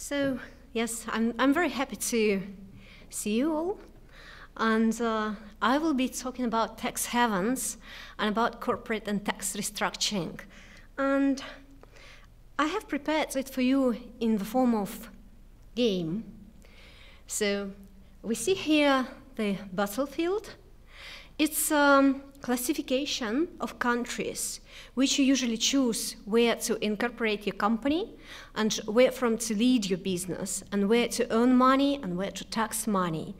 So, yes, I'm, I'm very happy to see you all. And uh, I will be talking about tax havens and about corporate and tax restructuring. And I have prepared it for you in the form of game. So we see here the battlefield. It's um, classification of countries which you usually choose where to incorporate your company and where from to lead your business and where to earn money and where to tax money.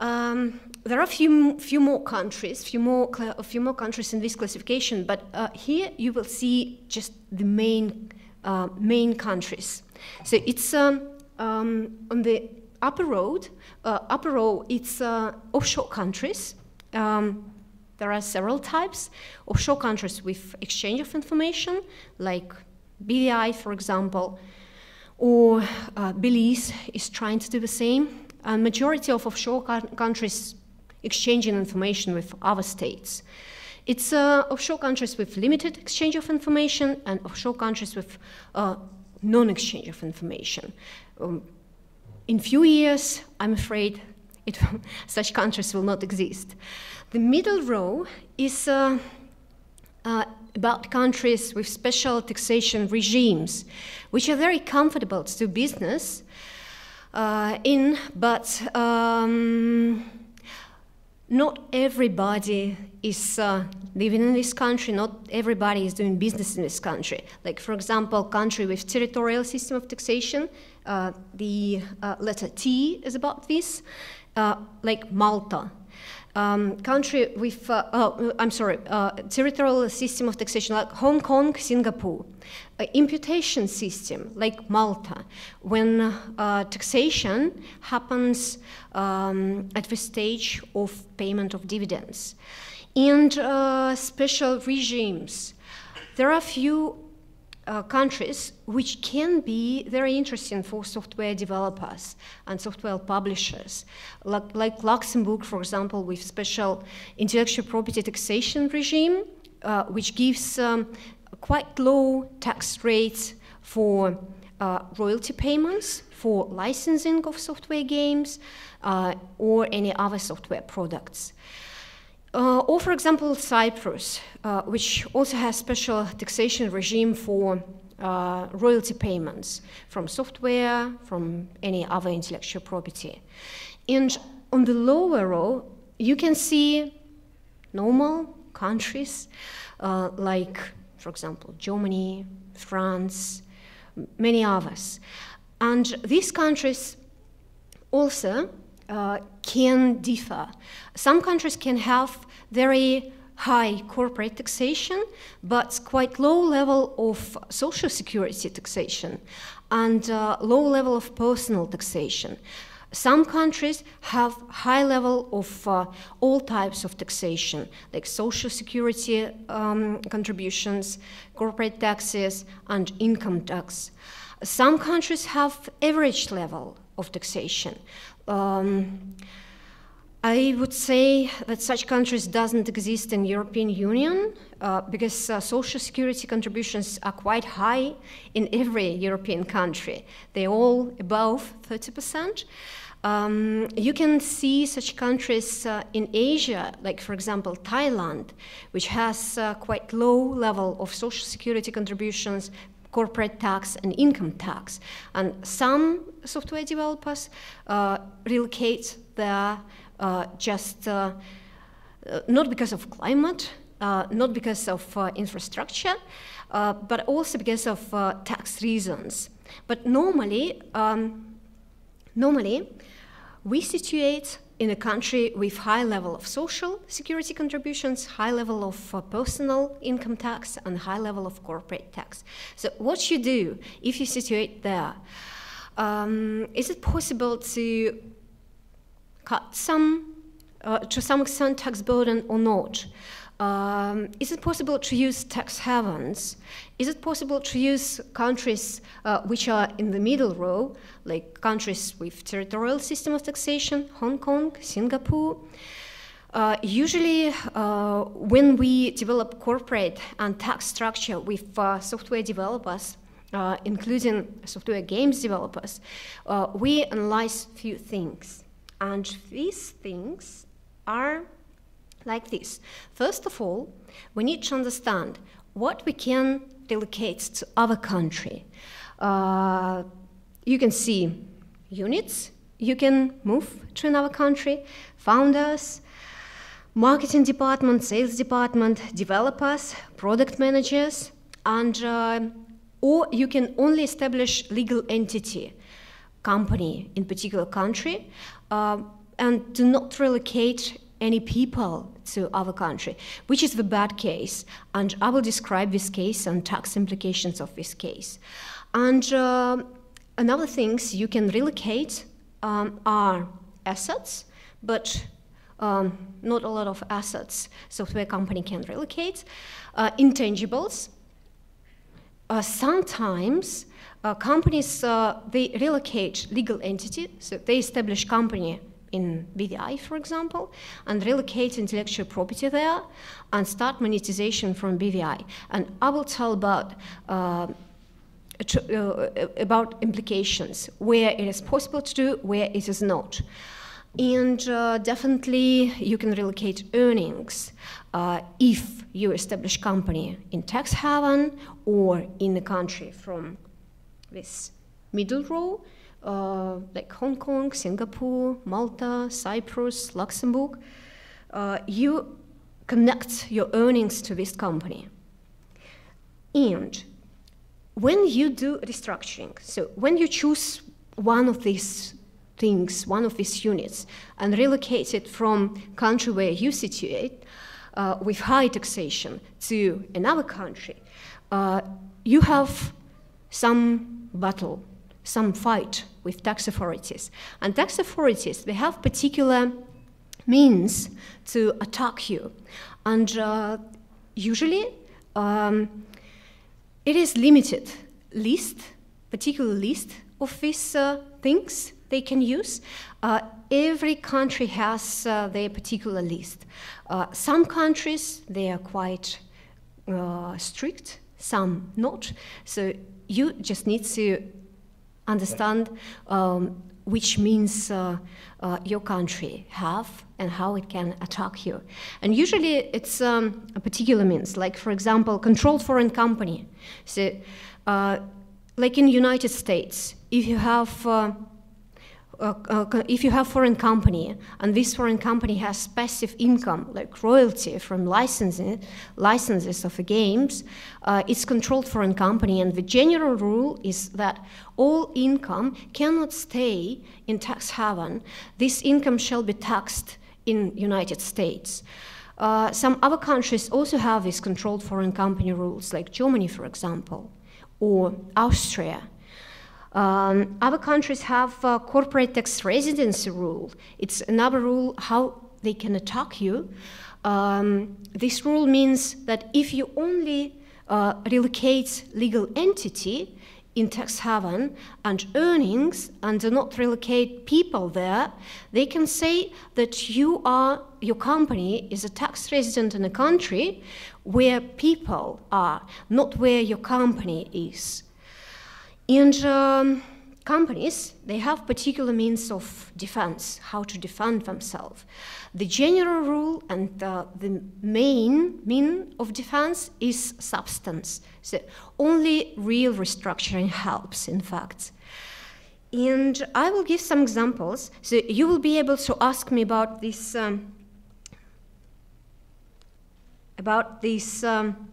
Um, there are a few, few more countries, few more, a few more countries in this classification, but uh, here you will see just the main, uh, main countries. So it's um, um, on the upper road, uh, upper row, it's uh, offshore countries. Um, there are several types. Of offshore countries with exchange of information, like BVI, for example, or uh, Belize is trying to do the same. A majority of offshore countries exchanging information with other states. It's uh, offshore countries with limited exchange of information and offshore countries with uh, non-exchange of information. Um, in few years, I'm afraid it, such countries will not exist. The middle row is uh, uh, about countries with special taxation regimes, which are very comfortable to business, uh, in, but um, not everybody is uh, living in this country, not everybody is doing business in this country. Like, for example, country with territorial system of taxation, uh, the uh, letter T is about this, like Malta. Um, country with, uh, oh, I'm sorry, uh, territorial system of taxation like Hong Kong, Singapore, uh, imputation system like Malta, when uh, taxation happens um, at the stage of payment of dividends, and uh, special regimes. There are few uh, countries which can be very interesting for software developers and software publishers, like, like Luxembourg, for example, with special intellectual property taxation regime, uh, which gives um, quite low tax rates for uh, royalty payments for licensing of software games uh, or any other software products. Uh, or, for example, Cyprus, uh, which also has special taxation regime for uh, royalty payments from software, from any other intellectual property. And on the lower row, you can see normal countries uh, like, for example, Germany, France, many others. And these countries also uh, can differ. Some countries can have very high corporate taxation, but quite low level of social security taxation and uh, low level of personal taxation. Some countries have high level of uh, all types of taxation, like social security um, contributions, corporate taxes, and income tax. Some countries have average level of taxation. Um, I would say that such countries doesn't exist in European Union uh, because uh, social security contributions are quite high in every European country. They're all above 30%. Um, you can see such countries uh, in Asia, like for example Thailand, which has uh, quite low level of social security contributions corporate tax and income tax. And some software developers uh, relocate there uh, just uh, not because of climate, not because of infrastructure, but also because of tax reasons. But normally, um, normally, we situate in a country with high level of social security contributions, high level of uh, personal income tax, and high level of corporate tax. So what you do if you situate there? Um, is it possible to cut some, uh, to some extent, tax burden or not? Um, is it possible to use tax havens? Is it possible to use countries uh, which are in the middle row, like countries with territorial system of taxation, Hong Kong, Singapore? Uh, usually, uh, when we develop corporate and tax structure with uh, software developers, uh, including software games developers, uh, we analyze few things. And these things are like this. First of all, we need to understand what we can relocate to other country. Uh, you can see units you can move to another country, founders, marketing department, sales department, developers, product managers, and uh, or you can only establish legal entity, company in particular country, uh, and do not relocate any people to other country, which is the bad case. And I will describe this case and tax implications of this case. And uh, another things you can relocate um, are assets, but um, not a lot of assets software company can relocate. Uh, intangibles. Uh, sometimes uh, companies uh, they relocate legal entity, so they establish company in BVI, for example, and relocate intellectual property there and start monetization from BVI. And I will tell about uh, uh, about implications, where it is possible to do, where it is not. And uh, definitely you can relocate earnings uh, if you establish company in tax haven or in the country from this middle row, uh, like Hong Kong, Singapore, Malta, Cyprus, Luxembourg. Uh, you connect your earnings to this company. And when you do restructuring, so when you choose one of these things, one of these units, and relocate it from country where you situate uh, with high taxation to another country, uh, you have some battle, some fight with tax authorities. And tax authorities, they have particular means to attack you. And uh, usually, um, it is limited list, particular list of these uh, things they can use. Uh, every country has uh, their particular list. Uh, some countries, they are quite uh, strict, some not. So you just need to understand um, which means uh, uh, your country have and how it can attack you. And usually it's um, a particular means, like for example, controlled foreign company. So, uh, like in United States, if you have uh, uh, if you have foreign company and this foreign company has passive income like royalty from licensing licenses of the games, uh, it's controlled foreign company, and the general rule is that all income cannot stay in tax haven. This income shall be taxed in United States. Uh, some other countries also have these controlled foreign company rules, like Germany, for example, or Austria. Um, other countries have a corporate tax residency rule. It's another rule how they can attack you. Um, this rule means that if you only uh, relocate legal entity in tax haven and earnings and do not relocate people there, they can say that you are your company is a tax resident in a country where people are, not where your company is. And um, companies, they have particular means of defense, how to defend themselves. The general rule and uh, the main mean of defense is substance. So only real restructuring helps, in fact. And I will give some examples. So you will be able to ask me about this, um, about this um,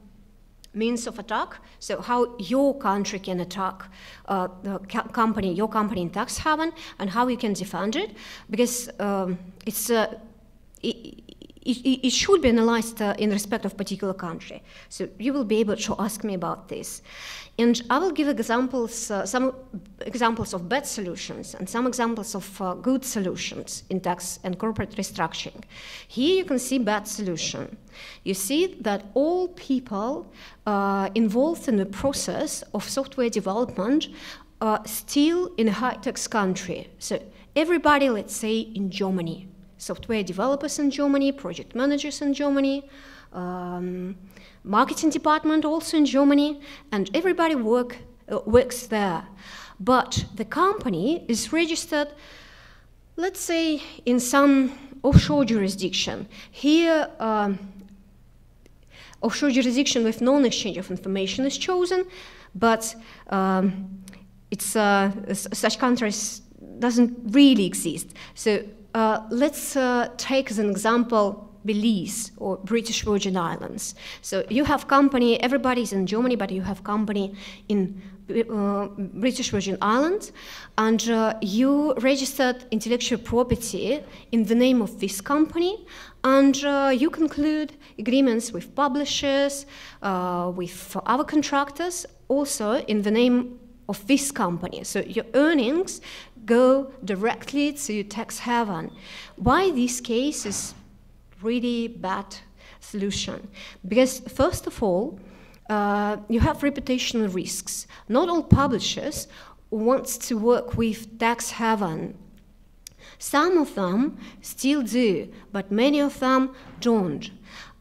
means of attack. So how your country can attack uh, the company, your company in tax haven, and how you can defend it, because um, it's. Uh, it, it, it, should be analyzed uh, in respect of particular country. So you will be able to ask me about this. And I will give examples, uh, some examples of bad solutions and some examples of uh, good solutions in tax and corporate restructuring. Here you can see bad solution. You see that all people uh, involved in the process of software development are still in a high tax country. So everybody, let's say, in Germany, software developers in Germany, project managers in Germany, um, marketing department also in Germany, and everybody work uh, works there. But the company is registered, let's say, in some offshore jurisdiction. Here, um, offshore jurisdiction with non-exchange of information is chosen, but um, it's uh, such countries doesn't really exist. So let's uh, take as an example Belize or British Virgin Islands. So you have company, everybody's in Germany, but you have company in uh, British Virgin Islands, and uh, you registered intellectual property in the name of this company, and uh, you conclude agreements with publishers, uh, with other contractors, also in the name of this company. So your earnings go directly to tax haven. Why this case is really bad solution? Because first of all, uh, you have reputational risks. Not all publishers want to work with tax haven. Some of them still do, but many of them don't.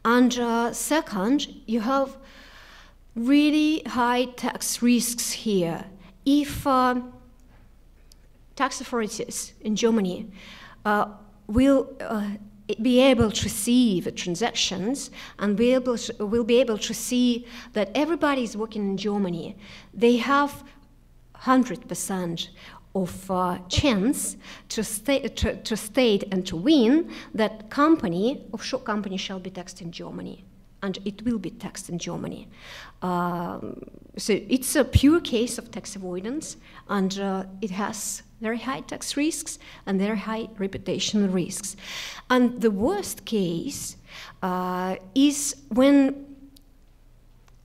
And uh, second, you have really high tax risks here. If uh, tax authorities in Germany uh, will uh, be able to see the transactions and be able to, will be able to see that everybody is working in Germany. They have 100% of uh, chance to, sta- to, to state and to win that company, offshore company, shall be taxed in Germany and it will be taxed in Germany. Um, so it's a pure case of tax avoidance, and uh, it has very high tax risks and very high reputational risks. And the worst case uh, is when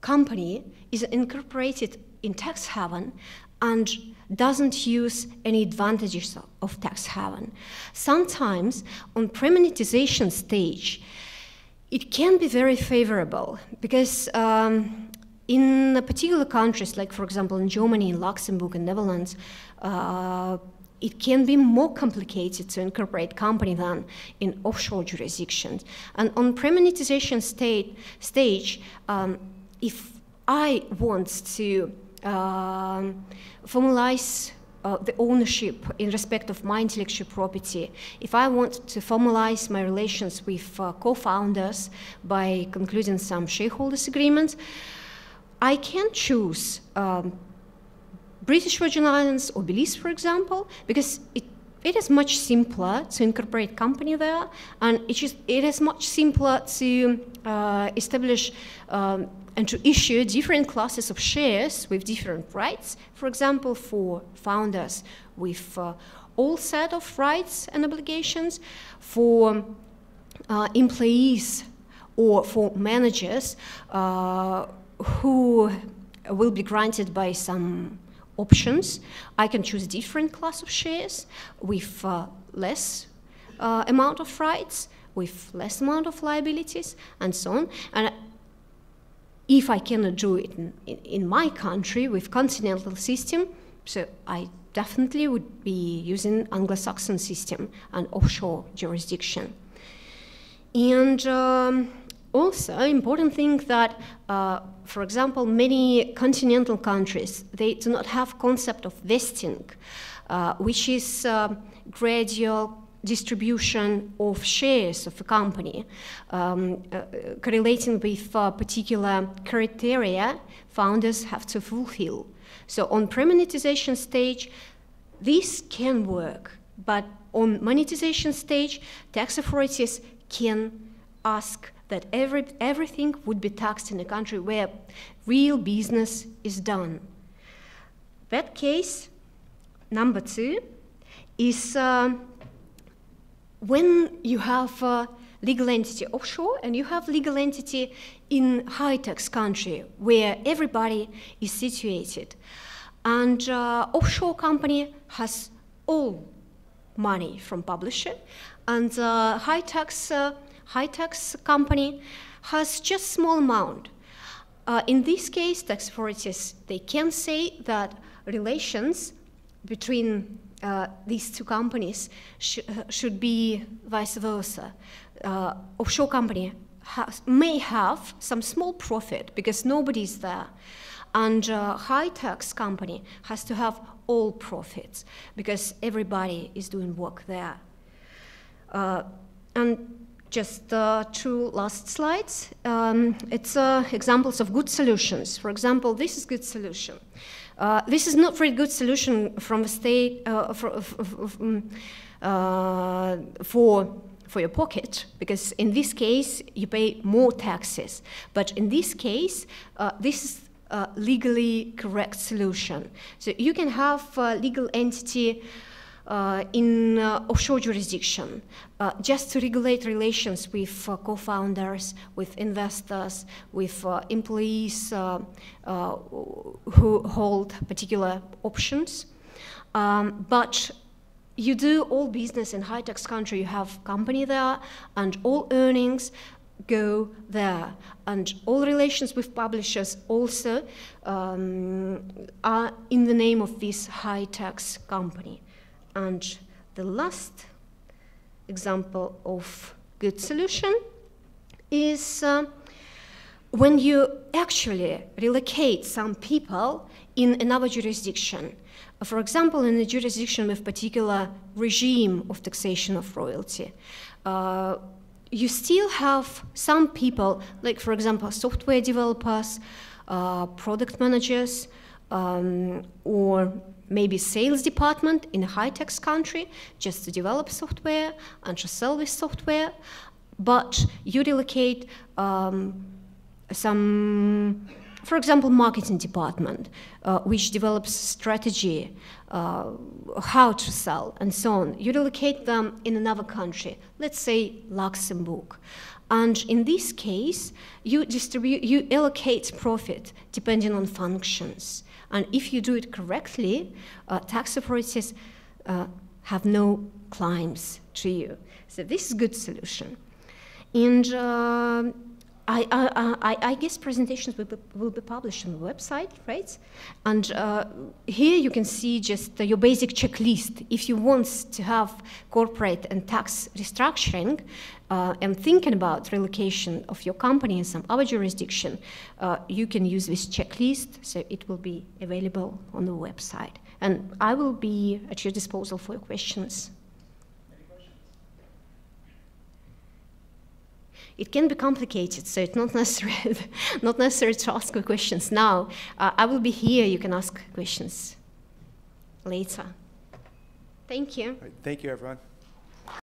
company is incorporated in tax haven and doesn't use any advantages of tax haven. Sometimes on pre-monetization stage, it can be very favorable because um, in particular countries, like for example in Germany, in Luxembourg, and Netherlands, uh, it can be more complicated to incorporate company than in offshore jurisdictions. And on pre-monetization state, stage, um, if I want to um, formalize uh, the ownership in respect of my intellectual property. If I want to formalize my relations with uh, co-founders by concluding some shareholders agreements, I can choose um, British Virgin Islands or Belize, for example, because it it is much simpler to incorporate company there, and it is, it is much simpler to uh, establish um, and to issue different classes of shares with different rights. For example, for founders with uh, all set of rights and obligations, for uh, employees or for managers uh, who will be granted by some options. I can choose different class of shares with uh, less uh, amount of rights, with less amount of liabilities, and so on. And if I cannot do it in, in, my country with continental system, so I definitely would be using Anglo-Saxon system and offshore jurisdiction. And um, also, important thing that, uh, for example, many continental countries they do not have concept of vesting, uh, which is uh, gradual distribution of shares of a company, um, uh, correlating with uh, particular criteria founders have to fulfill. So on pre-monetization stage, this can work, but on monetization stage, tax authorities can ask that every, everything would be taxed in a country where real business is done. That case, number two, is uh, when you have legal entity offshore and you have legal entity in high tax country where everybody is situated. And uh, offshore company has all money from publisher and uh, high tax uh, high tax company has just small amount. Uh, in this case, tax authorities, they can say that relations between uh, these two companies sh uh, should be vice versa. Uh, offshore company has, may have some small profit because nobody is there, And a high tax company has to have all profits because everybody is doing work there. Uh, and just uh, two last slides. Um, it's uh, examples of good solutions. For example, this is good solution. Uh, this is not very good solution from a state uh, for, um, uh, for for your pocket because in this case you pay more taxes. But in this case, uh, this is a legally correct solution. So you can have a legal entity in uh, offshore jurisdiction, uh, just to regulate relations with uh, co-founders, with investors, with uh, employees uh, who hold particular options. Um, but you do all business in high tax country, you have company there, and all earnings go there. And all relations with publishers also um, are in the name of this high tax company. And the last example of good solution is uh, when you actually relocate some people in another jurisdiction. For example, in a jurisdiction with particular regime of taxation of royalty, uh, you still have some people, like for example, software developers, uh, product managers, um, or maybe sales department in a high-tax country just to develop software and to sell this software, but you relocate um, some for example, marketing department, uh, which develops strategy, uh, how to sell, and so on. You relocate them in another country, let's say Luxembourg. And in this case, you distribute, you allocate profit depending on functions. And if you do it correctly, uh, tax authorities uh, have no claims to you. So this is a good solution. And uh, I, I, I, guess presentations will be, will be, published on the website, right? And uh, here you can see just your basic checklist. If you want to have corporate and tax restructuring uh, and thinking about relocation of your company in some other jurisdiction, uh, you can use this checklist, so it will be available on the website. And I will be at your disposal for your questions. It can be complicated, so it's not necessary, not necessary to ask questions now. Uh, I will be here, you can ask questions later. Thank you. Right, thank you, everyone.